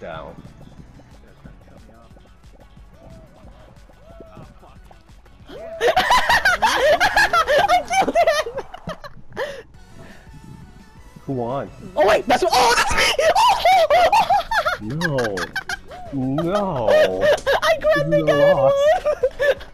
down. Who won? Oh wait, that's what- Oh, that's me! Oh! No. No. I grabbed the guy lost. won!